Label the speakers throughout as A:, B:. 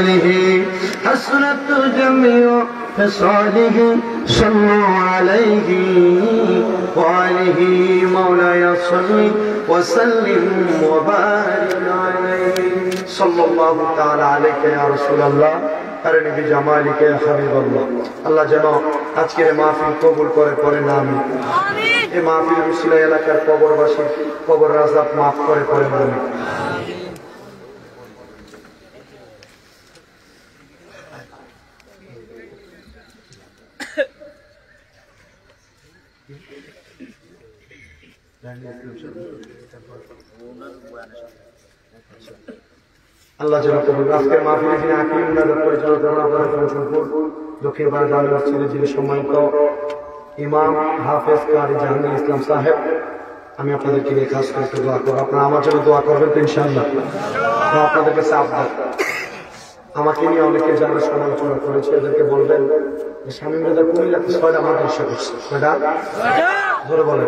A: وآله حسنت جميع خصاله صلوا عليه وآله مولاي صل وسلم وبارك عليه صلى الله تعالى عليك يا رسول الله আরে জামালিকে হাবিব আল্লাহ আল্লাহ যেন আজকের মাহফিল কবুল করে পরে না আমি এই মাহফিল মুসলিম এলাকার কবরবাসী কবর রাজাব মাফ করে পরে না আমি আল্লাহ যেন কবুল আজকের মাহফিলে যিনি আকিম নাজার পরিচালনা করেন আপনারা ফোনপুর দক্ষিণ ভারত জামি মসজিদে যিনি সম্মানিত ইমাম, হাফেজ কারি জাহাঙ্গীর ইসলাম সাহেব, আমি আপনাদেরকে নিয়ে কাজ করতে দোয়া করব। আপনারা আমার জন্য দোয়া করবেন ইনশাআল্লাহ। আপনাদের কাছে আবদার। আমাকে নিয়ে অনেকে যারা সমালোচনা করেছে, এদেরকে বলবেন যে স্বামী মেজার কুমিল্লাতে ছয়টা মাদ্রাসা করছে ছয়টা ধরে বলেন।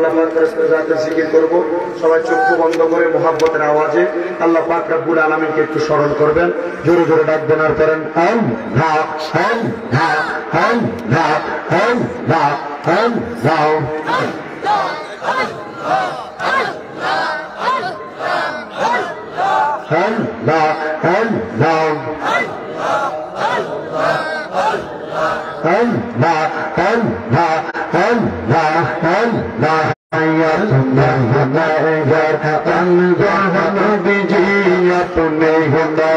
A: আল্লাহ পাকের জিকির করব, সবাই চক্ষু বন্ধ করে মহাব্বতের আওয়াজে আল্লাহ পাক রব্বুল আলামিনকে একটু স্মরণ করবেন। জোরে জোরে ডাকবেন আর করেন আম হা হাম হা হাম হা হাম হা হাম যাও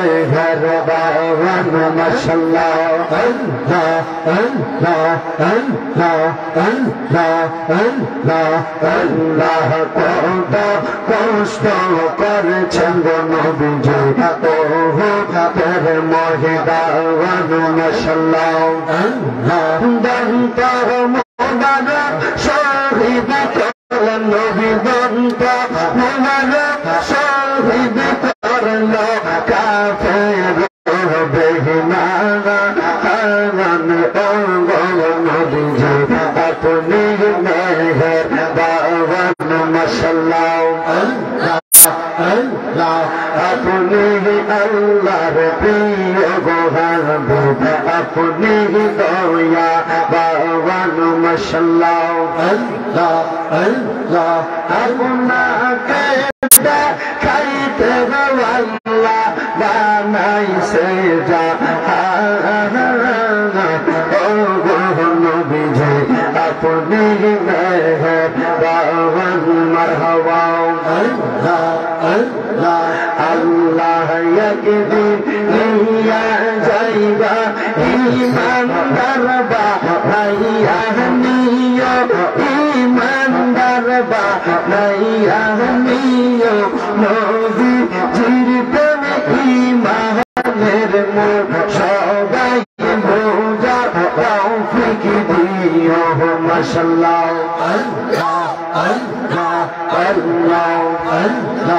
A: বিজয় আপনি ঘর বাবন মশাল্লা আল্লাহ আল্লাহ আল্লাহ আল্লাহ আল্লাহ আল্লাহ কত কষ্ট করেছেন গণ বিজয় ও তোর মহিদাওয়ান মশাল্লা আল্লাহ দন্ত মোবারক শহীদ করল নবী দন্ত মোবারক শহীদ আপনি মেহের বাবান মশাল্লাহ আল্লাহ আপনি আল্লাহর প্রিয় গোহান আপনি দয়া বাবান মশাল্লাহ আল্লাহ আল্লাহ আপনাকে খাইতে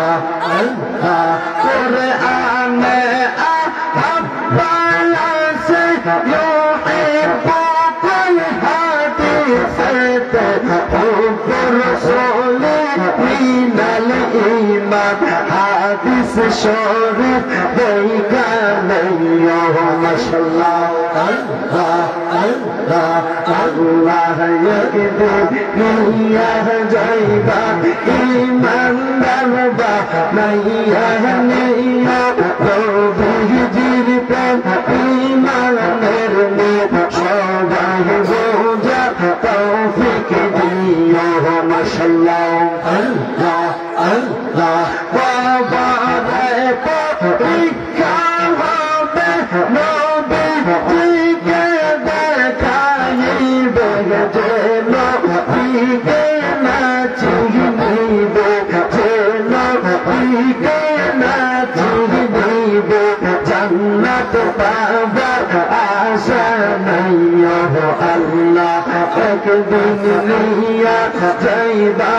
A: আল্লাহ আল্লাহ কোরআনে হাদিস শরীফ, বইটা লইয়া মাশাআল্লাহ। আল্লাহ আল্লাহ আল্লাহ ইয়াকদে নিয়া যাইবা ইমানদার বা নাইয়া নাইয়া রবি জির প্রাণ ইমানের মে সবাই বোঝা তৌফিক দিয়া মাশাআল্লাহ আল্লাহ আল্লাহ আসমাইয়াহ আল্লাহ
B: একদিন নিয়া যাইবা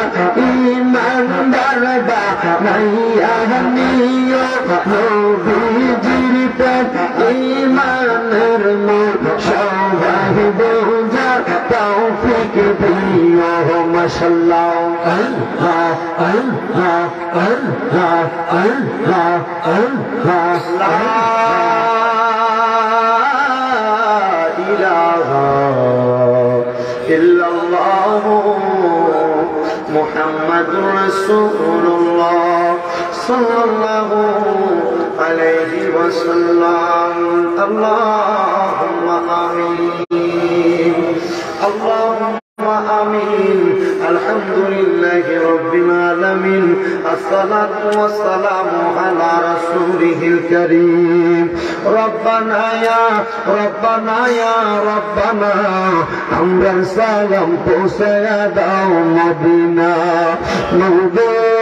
B: ইমানদার বা মাইয়া নিয়া নবীজির প্রেম ইমানের মূল সবাই বোঝা তৌফিক দিও মাশাল্লাহ আল্লাহ আল্লাহ আল্লাহ আল্লাহ আল্লাহ
A: আল্লাহ। رسول الله صلى الله عليه وسلم. اللهم آمين. اللهم آمين. الحمد لله رب العالمين. العالمين الصلاة والسلام على رسوله الكريم ربنا يا ربنا يا ربنا عمرا سلام قوس يا داو مدينة موضوع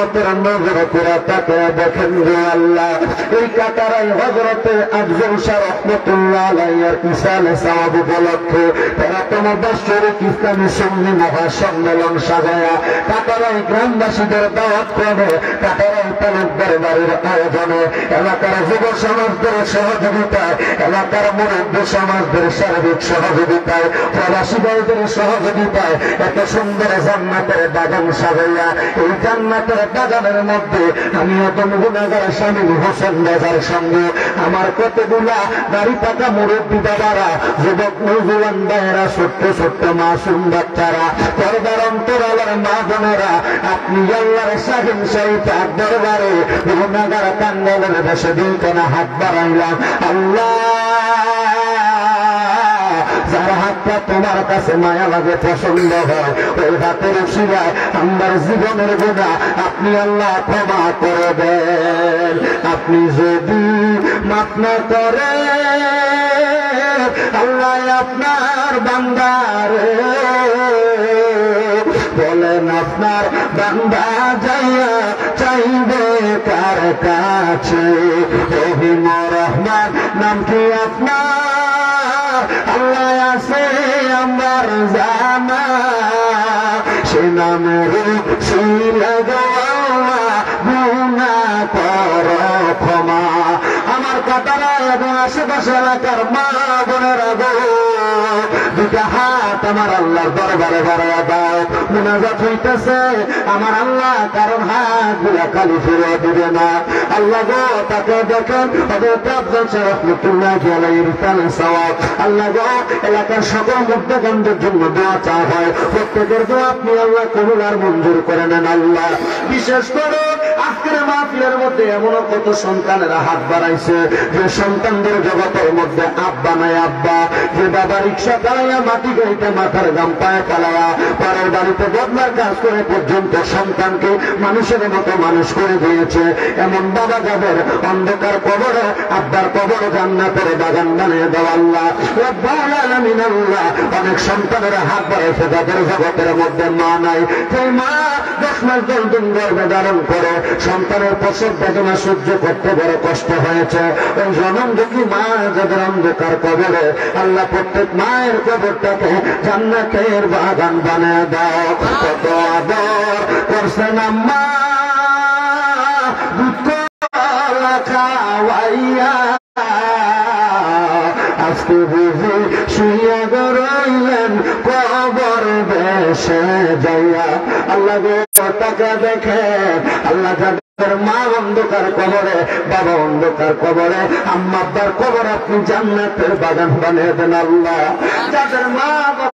A: রহমতের নজর করে তাকে দেখেন যে আল্লাহ। এই কাতারাই হজরতে আফজল শাহ রহমতুল্লাহ আলাইয়ার কিসালে সাহাব উপলক্ষে তেরোতম বাৎসরিক ইসলামী সঙ্গী মহাসম্মেলন সাজায়া কাতারাই গ্রামবাসীদের দাওয়াত করে কাতারাই তালুকদার বাড়ির আয়োজনে এলাকার যুব সমাজদের সহযোগিতায়, এলাকার মুরব্বী সমাজদের সার্বিক সহযোগিতায়, প্রবাসী ভাইদের সহযোগিতায় এত সুন্দর জান্নাতের বাগান সাজাইয়া, এই জান্নাতের বাগানের মধ্যে আমি অতম গুণাগার স্বামী হোসেন রাজার সঙ্গে, আমার কতগুলা দাড়ি পাকা মুরব্বী বাবারা যুবক নজুয়ান ভাইয়েরা, ছোট্ট ছোট্ট মাসুম বাচ্চারা, পর্দার অন্তরালার মা বোনেরা, আপনি শহীদ দরবারে গুণাগার কাঙ্গলের দেশে দিন হাত বাড়াইলাম। আল্লাহ! যার হাতটা তোমার কাছে মায়া লাগে পছন্দ হয়। ওই হাতের শিলায় আমার জীবনের গোনা আপনি আল্লাহ ক্ষমা করে দেন। আপনি যদি মাফ না করে আল্লাহ আপনার বান্দার বলেন, আপনার বান্দা যাইয়া চাইবে কার কাছে। রহিম রহমান, নাম কি আপনার? আল্লাহ আছে আমার জানা। সে গুণা কর ক্ষমা। আমার কাতারা এবং আশেপাশে এলাকার মা বোনেরা দুটা হাত আমার আল্লাহর দরবারে বাড়াইয়া দাও। মুনাজাত হইতেছে, আমার আল্লাহ কারণ হাতগুলা খালি ফিরে দিবে না। আল্লাহ গো, তাকে দেখেন আল্লাহ গো, এলাকার সকল মুদ্দাগণদের জন্য দোয়া চা হয়। প্রত্যেকের দোয়া আপনি আল্লাহ কবুল মঞ্জুর করে নেন আল্লাহ। বিশেষ করে আজকের মাহফিলের মধ্যে এমনও কত সন্তানেরা হাত বাড়াইছে। যে সন্তানদের জগতের মধ্যে আব্বা নাই আব্বা, যে বাবা রিক্সা চালাইয়া মাটি গাড়িতে মাথার গাম পায়ে পালায়া পরের বাড়িতে বদলার কাজ করে পর্যন্ত সন্তানকে মানুষের মতো মানুষ করে দিয়েছে। এমন বাবা যাদের অন্ধকার কবরে, আব্বার কবর জান্নাতের বাগান বানিয়ে দেওয়া আল্লাহ। আল্লাহ অনেক সন্তানেরা হাত বাড়াইছে যাদের জগতের মধ্যে মা নাই। সেই মা দশ মাস দশ দিন গর্ভে ধারণ করে, সন্তানের প্রসব বেদনা সহ্য করতে বড় কষ্ট হয়েছে। ওই জনম দেখি মা যাদের অন্ধকার কবরে, আল্লাহ প্রত্যেক মায়ের কবরটাকে জান্নাতের বাগান বানিয়ে দাও। কত আদর খাওয়াইয়া আজকে বুঝি কবর যাইয়া। আল্লাহ টাকা দেখে আল্লাহ মা অন্ধকার কবরে, বাবা অন্ধকার কবরে, আম্মা আব্বার কবর আপনি জান্নাতের বাগান বানিয়ে দেন আল্লাহ।
C: যাদের মা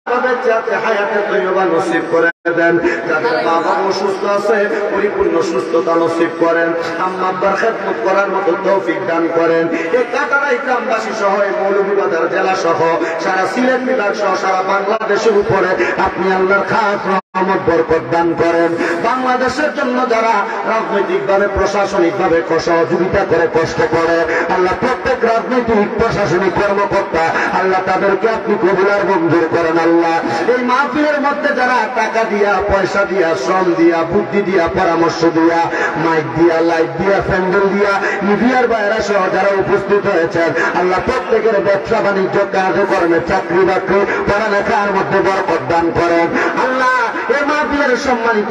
C: বাবা বেঁচে হায়াতে তৈবা নসিব করে দেন যাদের বাবা অসুস্থ আছে পরিপূর্ণ সুস্থতা নসিব করেন আম্মা আব্বার খেদমত করার মতো তৌফিক দান করেন। এই কাটারাই গ্রামবাসী সহ এই মৌলভীবাজার জেলা সহ সারা সিলেট বিভাগ সহ সারা বাংলাদেশের উপরে
A: আপনি আল্লাহর খাস রহমত বরকত দান করেন।
C: বাংলাদেশের জন্য যারা রাজনৈতিক ভাবে প্রশাসনিক ভাবে
A: সহযোগিতা করে কষ্ট করে আল্লাহ প্রত্যেক রাজনৈতিক প্রশাসনিক কর্মকর্তা আল্লাহ তাদেরকে আপনি কবুলার মঞ্জুর করেন। আল্লাহ
C: এই মাহফিলের মধ্যে যারা টাকা দিয়া, পয়সা দিয়া, শ্রম দিয়া, বুদ্ধি দিয়া, পরামর্শ দিয়া
A: মাইক দিয়া লাইট দিয়া প্যান্ডেল দিয়া মিডিয়ার বাইরা সহ যারা উপস্থিত হয়েছেন, আল্লাহ প্রত্যেকের ব্যবসা বাণিজ্য, কার্যক্রমে চাকরি বাকরি, পড়ালেখার মধ্যে বরকত দান করেন। আল্লাহ এ মাহফিলের সম্মানিত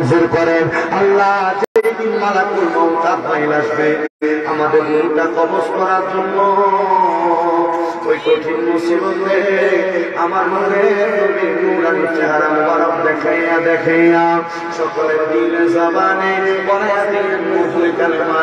A: মঞ্জুর করেন। আল্লাহ
C: যেদিন মালাকুল মমতা আসবে, আমাদের মনটা কবজ করার জন্য ওই কঠিন মুসিবতে আমার মনে চেহারা বরফ দেখাইয়া দেখাইয়া সকলের দিল জবানে বলাইয়া দিলেন মুখে কালমা